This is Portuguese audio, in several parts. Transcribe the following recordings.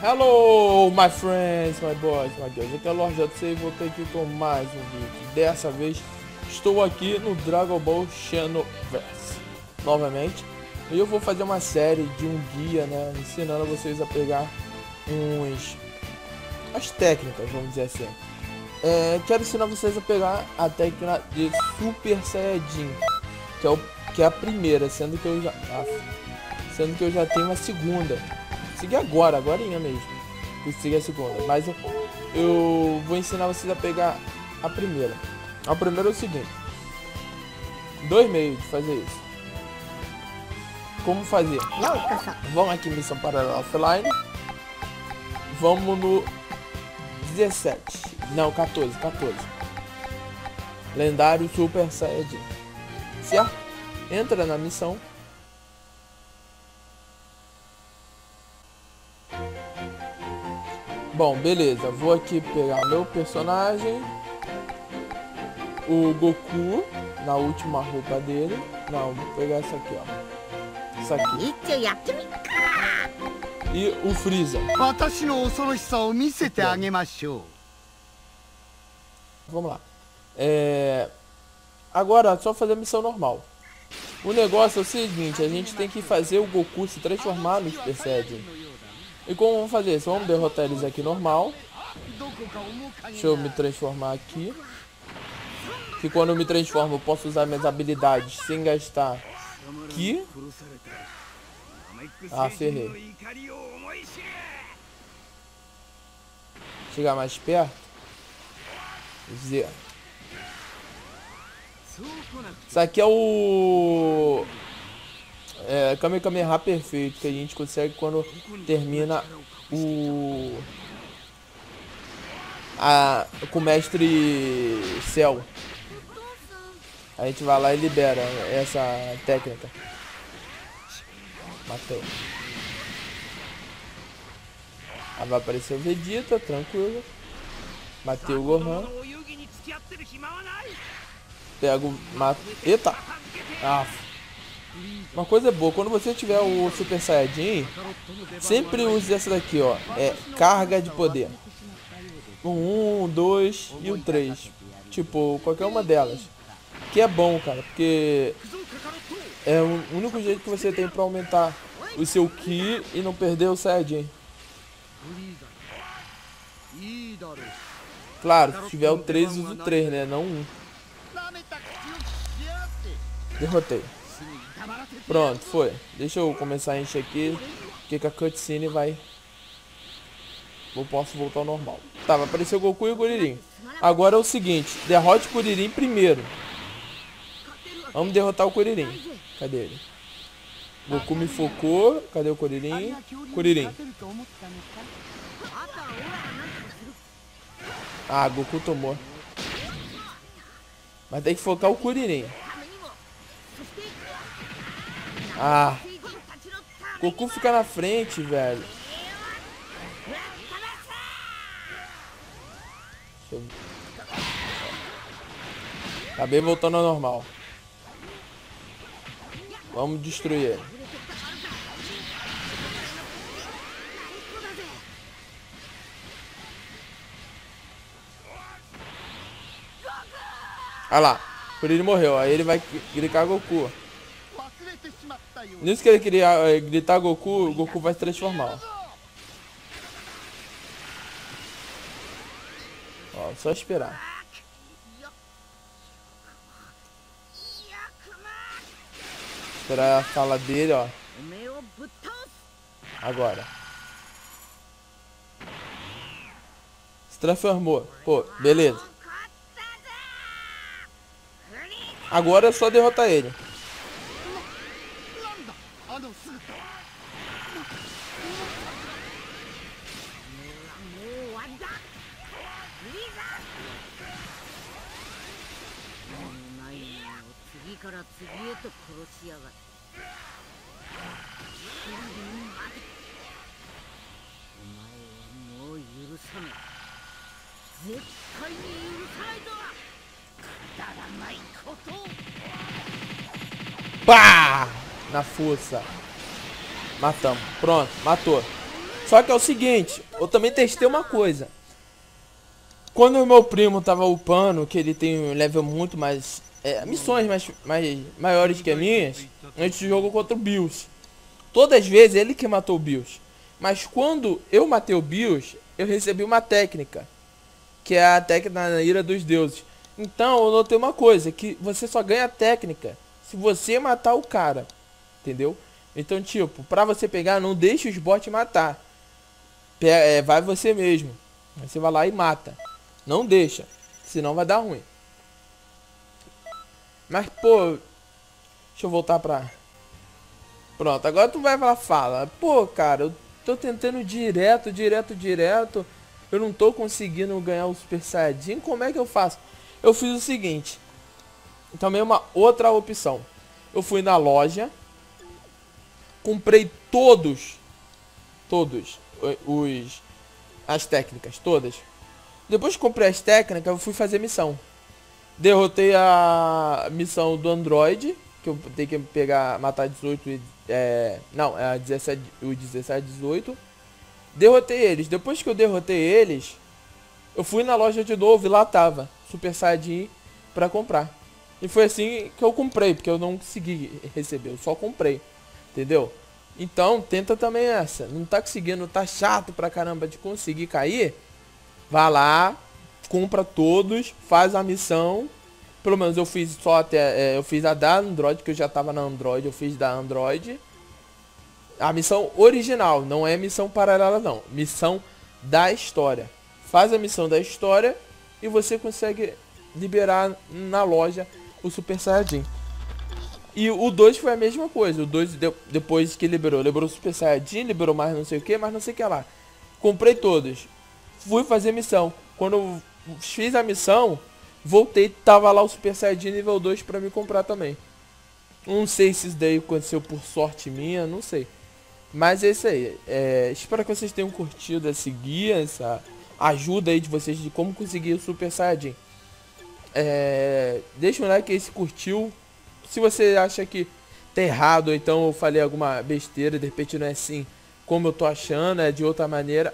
Hello, my friends, my boys, my girls. Aqui é o Lord e voltei aqui com mais um vídeo. Dessa vez estou aqui no Dragon Ball Xenoverse novamente. E eu vou fazer uma série de um guia, né, ensinando vocês a pegar uns as técnicas, vamos dizer assim. É, quero ensinar vocês a pegar a técnica de Super Saiyajin, que é, o, que é a primeira, sendo que eu já ah, sendo que eu já tenho a segunda seguir agora, agora mesmo. Eu segui a segunda. Mas eu, eu vou ensinar vocês a pegar a primeira. A primeira é o seguinte. Dois meios de fazer isso. Como fazer? Vamos aqui missão paralela offline. Vamos no 17. Não, 14, 14. Lendário Super Saiyajin. Certo? Entra na missão. Bom, beleza. Vou aqui pegar meu personagem. O Goku, na última roupa dele. Não, vou pegar essa aqui, ó. Essa aqui. E o Freeza. Vamos lá. É... Agora, só fazer a missão normal. O negócio é o seguinte, a gente tem que fazer o Goku se transformar no Super Saiyajin. E como vamos fazer isso? Vamos derrotar eles aqui normal. Deixa eu me transformar aqui. Que quando eu me transformo eu posso usar minhas habilidades sem gastar aqui. Ah, ferrei. Chegar mais perto. Z. Isso aqui é o é, Kamehameha perfeito que a gente consegue quando termina o a com o mestre Cell. A gente vai lá e libera essa técnica. Matei. Aí vai aparecer o Vegeta, tranquilo. Matei o Gohan. Pego, mato. Eita! Ah, uma coisa boa, quando você tiver o Super Saiyajin, sempre use essa daqui, ó. É carga de poder. O 1, 2 e o 3. Tipo, qualquer uma delas. Que é bom, cara, porque é o único jeito que você tem pra aumentar o seu Ki e não perder o Saiyajin. Claro, se tiver o 3, use o 3, né? Não um. Derrotei. Pronto, foi. Deixa eu começar a encher aqui. Porque a cutscene vai... Eu posso voltar ao normal. Tá, vai aparecer o Goku e o Kuririn. Agora é o seguinte. Derrote o Kuririn primeiro. Vamos derrotar o Kuririn. Cadê ele? Goku me focou. Cadê o Kuririn? Kuririn. Ah, Goku tomou. Mas tem que focar o Kuririn. Ah. Goku fica na frente, velho. Acabei voltando ao normal. Vamos destruir ele. Olha lá. Por ele morreu. Aí ele vai gritar Goku. Nisso que ele queria é, gritar Goku, Goku vai se transformar. Ó, só esperar. Esperar a fala dele, ó. Agora. Se transformou. Pô, beleza. Agora é só derrotar ele. Pá! Na força. Matamos. Pronto, matou. Só que é o seguinte, eu também testei uma coisa. Quando o meu primo tava upando, que ele tem um level muito mais... É, missões mais, mais maiores que as minhas, antes do jogo contra o Bills. Todas as vezes ele que matou o Bills. Mas quando eu matei o Bills, eu recebi uma técnica. Que é a técnica na ira dos deuses. Então eu notei uma coisa, que você só ganha técnica se você matar o cara. Entendeu? Então, tipo, pra você pegar, não deixe os bots matar. É, vai você mesmo. Você vai lá e mata. Não deixa. Senão vai dar ruim. Mas, pô... Deixa eu voltar pra... Pronto, agora tu vai falar, fala. Pô, cara, eu tô tentando direto, direto, direto. Eu não tô conseguindo ganhar o Super Saiyajin. Como é que eu faço? Eu fiz o seguinte. Também uma outra opção. Eu fui na loja. Comprei todos. Todos. Os... As técnicas, todas. Depois que comprei as técnicas, eu fui fazer missão. Derrotei a missão do Android, que eu tenho que pegar, matar 18 e é, não, é a 17, o 17, 18. Derrotei eles. Depois que eu derrotei eles, eu fui na loja de novo e lá tava Super Saiyajin pra comprar. E foi assim que eu comprei, porque eu não consegui receber, eu só comprei. Entendeu? Então, tenta também essa. Não tá conseguindo, tá chato pra caramba de conseguir cair. Vá lá, compra todos, faz a missão pelo menos eu fiz só até. É, eu fiz a da Android, que eu já tava na Android, eu fiz da Android. A missão original, não é missão paralela não. Missão da história. Faz a missão da história e você consegue liberar na loja o Super Saiyajin. E o 2 foi a mesma coisa. O 2 de, depois que liberou, liberou o Super Saiyajin, liberou mais não sei o que, mas não sei o que lá. Comprei todos. Fui fazer missão. Quando fiz a missão, Voltei, tava lá o Super Saiyajin nível 2 pra me comprar também. Não sei se isso daí aconteceu por sorte minha, não sei. Mas é isso aí. É, espero que vocês tenham curtido esse guia, essa ajuda aí de vocês de como conseguir o Super Saiyajin. É, deixa um like aí se curtiu. Se você acha que tá errado, ou então eu falei alguma besteira, de repente não é assim como eu tô achando, é de outra maneira.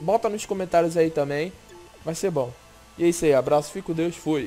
Bota nos comentários aí também. Vai ser bom. E é isso aí, abraço, fico com Deus, fui.